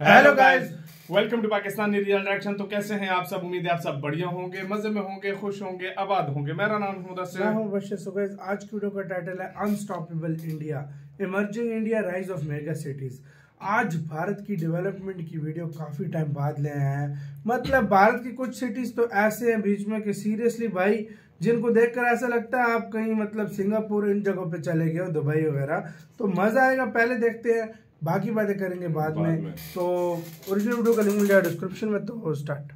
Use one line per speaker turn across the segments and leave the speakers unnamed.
Hello guys welcome to Pakistani real reaction तो कैसे हैं आप सब? उम्मीद है आप सब बढ़िया होंगे मज़े में होंगे खुश होंगे आबाद होंगे। मेरा नाम है
मैं हूँ बशीर। सो आज की वीडियो का टाइटल है unstoppable India emerging India rise of mega cities आज भारत की डेवलपमेंट की वीडियो काफ़ी टाइम बाद ले आए हैं। मतलब भारत की कुछ सिटीज़ तो ऐसे हैं बीच में कि सीरियसली भाई जिनको देखकर ऐसा लगता है आप कहीं मतलब सिंगापुर इन जगहों पे चले गए हो दुबई वगैरह तो मज़ा आएगा। पहले देखते हैं बाकी बातें करेंगे बाद,
बाद
में।,
में।
तो ओरिजिनल वीडियो का लिंक मिल जाएगा डिस्क्रिप्शन में तो स्टार्ट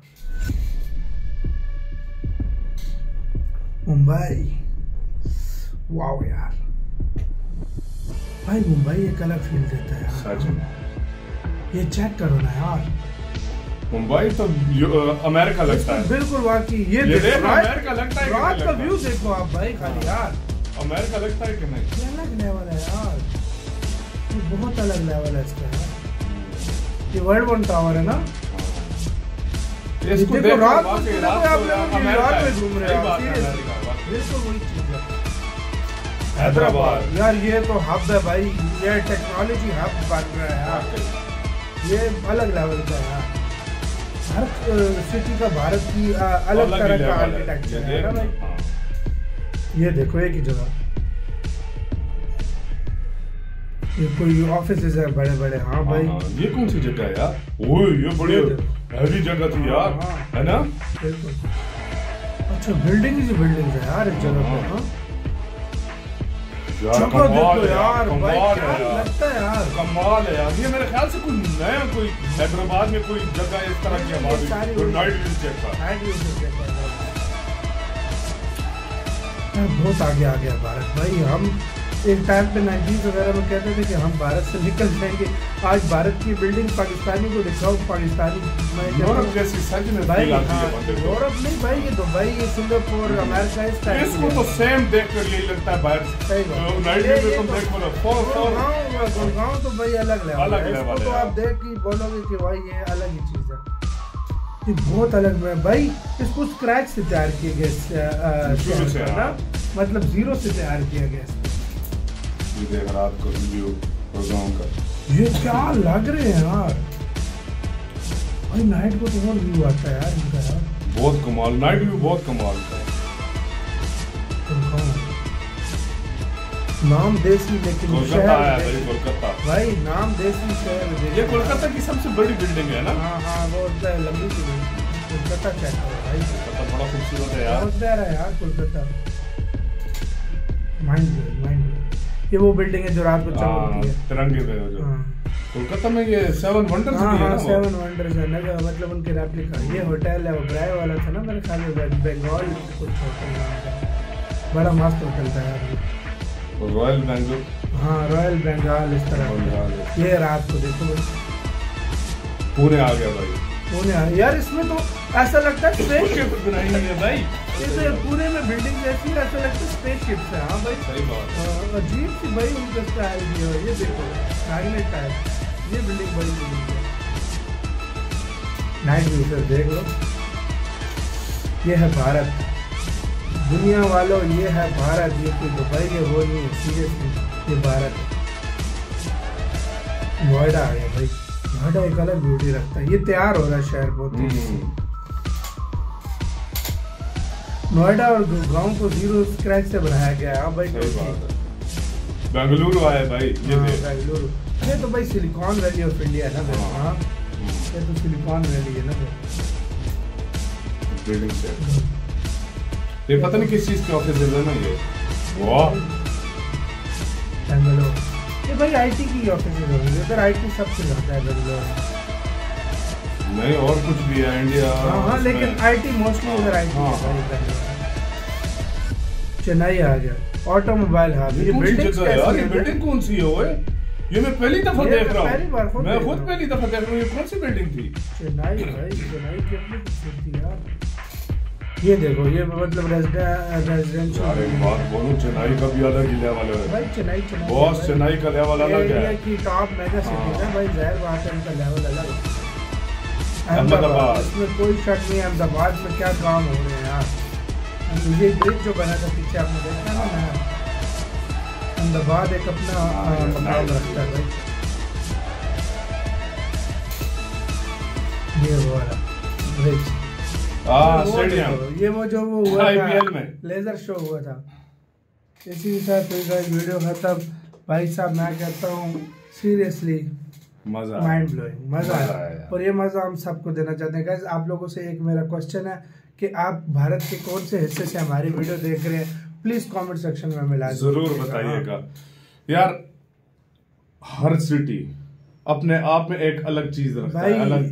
मुंबई। वाओ यार। भाई मुंबई एक अलग फील देता है
सच में।
ये चेक करो ना यार।
मुंबई तो अमेरिका लगता है।
बिल्कुल वाकई ये
ये
देखो
अमेरिका लगता है
रात का? व्यू देखो आप भाई खाली यार।
अमेरिका लगता है कि नहीं?
ये अलग लेवल है यार। ये बहुत अलग लेवल है इसका ये वर्ल्ड वन टावर है ना?
इसको
देखो, रात को आप लोग न्यूयॉर्क में घूम रहे हो,
है।
बिल्कुल वही चीज़ है।
हैदराबाद।
यार ये तो हब है भाई। ये टेक्नोलॉजी हब बन रहा है यार ये अलग लेवल का है यार हर सिटी का भारत की अलग तरह का आर्किटेक्चर है। ना भाई?
हाँ।
ये देखो एक ही जगह। ये कोई ऑफ़िस है बड़े बड़े हाँ भाई।
हाँ, ये कौन सी जगह है यार? ओए ये बड़ी हैवी जगह थी यार
हाँ, हाँ।
है ना?
अच्छा बिल्डिंग ही बिल्डिंग है यार इस जगह पे
हाँ।
हाँ
यार कमाल है
यार भाई
कमाल है यार।
लगता है यार?
कमाल है यार ये मेरे ख्याल से कोई नया कोई हैदराबाद में कोई जगह इस तरह की आबादी कोई नाइट व्यू
हो गया था यार बहुत आगे आ गया भारत भाई हम एक टाइम पे नाइनटीज वगैरह में कहते थे कि हम भारत से निकल जाएँगे। आज भारत की बिल्डिंग पाकिस्तानी को दिखाओ पाकिस्तानी।
यूरोप जैसी सच में
भाई
आती
हाँ, यूरोप नहीं भाई ये दुबई ये सिंगापुर अमेरिका इस टाइप
इसको तो सेम देख कर यही लगता है
तो-
फोर
गुड़गांव गुड़गांव तो भाई अलग लेवल है। तो आप। देख के बोलोगे कि भाई ये अलग ही चीज़ है। ये बहुत अलग है। भाई इसको स्क्रैच से तैयार किया गया
हाँ।
मतलब ज़ीरो से तैयार किया गया इसको
ये देख रात को व्यू गुड़गांव का।
ये क्या लग रहे हैं यार? भाई नाइट को तो और व्यू आता है यार इनका यार।
बहुत कमाल नाइट व्यू बहुत कमाल का है।
नाम देसी लेकिन
कोलकाता है भाई कोलकाता।
भाई नाम देसी शहर विदेशी।
ये कोलकाता की सबसे बड़ी बिल्डिंग है ना?
हाँ हाँ वो लंबी सी बिल्डिंग। कोलकाता चेक करो भाई?
कोलकाता बड़ा खूबसूरत है यार।
बहुत प्यारा है यार कोलकाता। माइंड माइंड ये वो बिल्डिंग है जो रात को
हाँ,
चमकती है।
तिरंगे पे जो
हाँ।
कोलकाता में ये सेवन वंडर्स
हाँ
है
सेवन वंडर्स है ना मतलब उनके रेप्लिका ये होटल है वो ब्राय वाला था ना मेरे ख्याल बंगाल कुछ होटल बड़ा मस्त होटल था यार
रॉयल बैंगलोर
हाँ रॉयल बंगाल इस तरह। ये रात को देखो।
पुणे आ गया भाई।
यार इसमें तो ऐसा लगता है स्पेस
स्पेसशिप बनाई है भाई।
ये तो पूरे में बिल्डिंग जैसी है, ऐसा लगता है स्पेस शिप है। हाँ भाई।
सही बात
अजीब सी भाई उनका स्टाइल भी है। ये देखो मैग्नेट टाइप ये बिल्डिंग बड़ी बिल्डिंग है। नाइट व्यू सर देख लो। ये है भारत। दुनिया वालों ये है भारत। ये कोई दुबई है वो नहीं है सीरियसली ये भारत। नोएडा आ गया भाई। नोएडा एक अलग ब्यूटी रखता है। ये तैयार हो रहा है शहर बहुत तेज़ी से।
हम्म,
नोएडा और गुड़गांव को ज़ीरो स्क्रैच से बनाया गया है। हाँ भाई
बेंगलुरु आया भाई ये
हाँ, बेंगलुरु। ये तो भाई सिलिकॉन वैली ऑफ़ इंडिया है ना भाई।
हाँ।
हाँ। ये तो सिलिकॉन वैली है ना भाई।
बिल्डिंग से ये पता नहीं किस चीज़ के ऑफ़िस है ना ये? वाह।
बेंगलोर। ये भाई आईटी की ऑफ़िस होंगे उधर आईटी सबसे ज़्यादा है बेंगलोर
नहीं और कुछ भी है इंडिया
हाँ हाँ लेकिन आईटी मोस्टली उधर आईटी
हाँ,
है भाई
हाँ।
चेन्नई आ गया। ऑटोमोबाइल हब
ये
बिल्डिंग
जगह है यार ये बिल्डिंग कौन सी है ओए? ये मैं पहली दफ़ा देख रहा हूँ। मैं खुद पहली दफ़ा देख रहा हूँ ये कौन सी बिल्डिंग थी?
चेन्नई भाई चेन्नई की अपनी खूबसूरती यार। ये देखो ये मतलब रेजिडेंशियल
चेन्नई का भी अलग ही लेवल है।
भाई चेन्नई चेन्नई।
बॉस चेन्नई का लेवल अलग है।
की टॉप मेगा सिटी है
हाँ।
भाई ज़ाहिर बात है इनका लेवल अलग है।
अहमदाबाद।
अहमदाबाद इसमें कोई शक नहीं है अहमदाबाद में क्या काम हो रहे हैं यार। ये ब्रिज जो बना था पीछे आपने देखा ना? अहमदाबाद एक अपना
हाँ,
मकाम रखता है भाई। ये वाला ब्रिज
हाँ स्टेडियम
ये वो जो वो हुआ था
में।
लेजर शो हुआ था। इसी के साथ वीडियो खत्म। भाई साहब मैं कहता हूँ सीरियसली
मज़ा
माइंड ब्लोइंग मज़ा आया। और ये मज़ा हम सबको देना चाहते हैं। गाइस आप लोगों से एक मेरा क्वेश्चन है कि आप भारत के कौन से हिस्से से हमारी वीडियो देख रहे हैं? प्लीज़ कमेंट सेक्शन में मिला
ज़रूर बताइएगा। यार हर सिटी अपने आप में एक अलग चीज़ रखता है अलग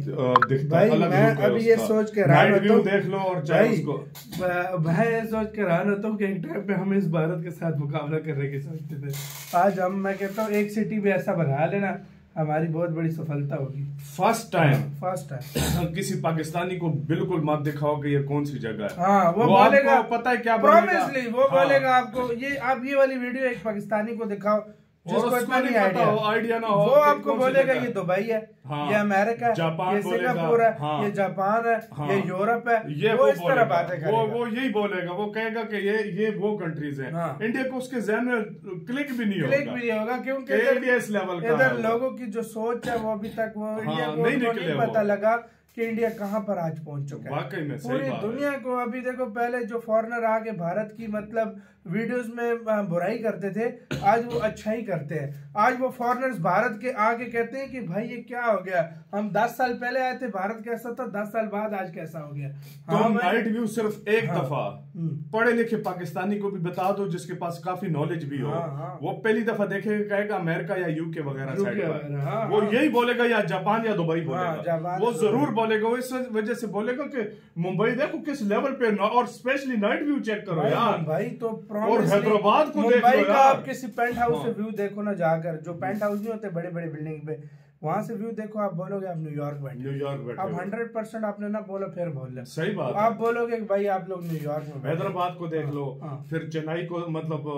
दिखता है अलग
मैं अभी ये सोच के हैरान
Night
होता हूँ।
देख लो और चाहे उसको।
मैं ये सोच के हैरान होता हूँ कि एक टाइम पे हम इस भारत के साथ मुकाबला करने की सोचते थे। आज हम मैं कहता हूँ एक सिटी भी ऐसा बना लेना हमारी बहुत बड़ी सफलता होगी।
फ़र्स्ट टाइम
फ़र्स्ट टाइम
किसी पाकिस्तानी को बिल्कुल मत दिखाओ कि ये कौन सी जगह है।
हाँ वो,
वो
बोलेगा
पता है क्या बोलेगा?
प्रॉमिसली वो
हाँ।
बोलेगा आपको ये आप ये वाली वीडियो एक पाकिस्तानी को दिखाओ जिसको इतना
नहीं पता हो,
आइडिया
आइडिया ना हो
वो आपको बोलेगा ये दुबई है
हाँ।
ये अमेरिका है
जापान
ये सिंगापुर है
हाँ।
ये जापान है
हाँ।
ये यूरोप है
ये
वो
वो
इस तरह बातें
वो वो यही बोलेगा वो कहेगा कि ये ये वो कंट्रीज़ है।
हाँ।
इंडिया को उसके जहन में क्लिक भी नहीं
क्लिक
होगा।
भी नहीं होगा क्योंकि
इंडिया इस लेवल का
इधर लोगों की जो सोच है वो अभी तक वो इंडिया को
नहीं
पता लगा। कि इंडिया कहाँ पर आज पहुँच चुका है।
में
पूरी दुनिया को अभी देखो पहले जो फॉरेनर आके भारत की मतलब वीडियोस में बुराई करते थे आज वो अच्छा ही करते हैं। आज वो फॉरेनर्स भारत के आके कहते हैं कि भाई ये क्या हो गया? हम 10 साल पहले आए थे भारत कैसा था? 10 साल बाद आज कैसा हो गया?
तुम
हाँ
नाइट व्यू सिर्फ़ एक
हाँ।
दफ़ा।
हम्म।
पढ़े लिखे पाकिस्तानी को भी बता दो जिसके पास काफ़ी नॉलेज भी हो।
हाँ, हाँ।
वो पहली दफ़ा देखेगा कहेगा अमेरिका या यूके वगैरह साइड
हाँ,
पर। वो
हाँ।
यही बोलेगा या जापान या दुबई
हाँ,
बोलेगा वो ज़रूर
दुबई।
बोलेगा वो इस वजह से बोलेगा कि मुंबई देखो किस लेवल पे और स्पेशली नाइट व्यू चेक करो
भाई
यार।
मुंबई तो
और हैदराबाद को देख
मुंबई का आप किसी पेंट हाउस से
हाँ।
व्यू देखो ना जाकर जो पेंट हाउस नहीं होते बड़े बड़े बिल्डिंग पे वहाँ से व्यू देखो आप बोलोगे आप न्यूयॉर्क बैठे।
न्यूयॉर्क बैठे
आप हंड्रेड परसेंट आपने ना बोला फिर बोल ले
सही बात
आप बोलोगे भाई आप लोग न्यूयॉर्क में
हैदराबाद को देख लो
हाँ।
फिर चेन्नई को मतलब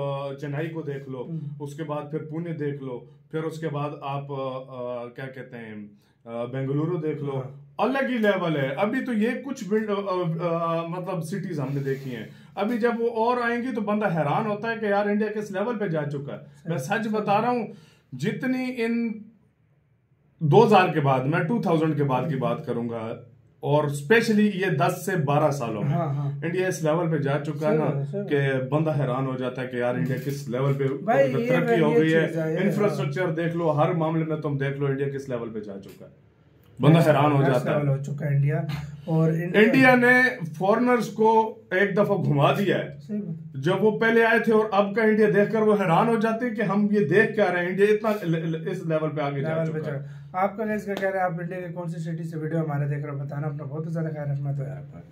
चेन्नई को देख लो
हम्म।
उसके बाद फिर पुणे देख लो फिर उसके बाद आप अ, क्या कहते हैं बेंगलुरु देख लो।
हाँ।
अलग ही लेवल है। अभी तो ये कुछ बिल्ड मतलब सिटीज़ हमने देखी हैं। अभी जब वो और आएँगी तो बंदा हैरान होता है कि यार इंडिया किस लेवल पे जा चुका है। मैं सच बता रहा हूँ जितनी इन 2000 के बाद मैं 2000 के बाद की बात करूँगा और स्पेशली ये 10 से 12 सालों में।
हाँ, हाँ।
इंडिया इस लेवल पे जा चुका है ना
है,
कि बंदा हैरान हो जाता है कि यार इंडिया किस लेवल पे तरक्की हो गई
है,
है इंफ्रास्ट्रक्चर देख लो हर मामले में तुम देख लो इंडिया किस लेवल पे जा चुका है। बंदा हैरान हो जाता है।
हो चुका है इंडिया और
इंडिया ने फॉरनर्स को एक दफ़ा घुमा दिया है। जब वो पहले आए थे और अब का इंडिया देखकर वो हैरान हो जाते हैं कि हम ये देख क्या रहे हैं। इंडिया इतना इस लेवल पे आगे जा चुका है।
आपका कैसे कह रहे हैं? आप इंडिया के कौन सी सिटी से वीडियो हमारे देख रहे हो? बताना अपना बहुत ज़्यादा ख्याल रखना तो यार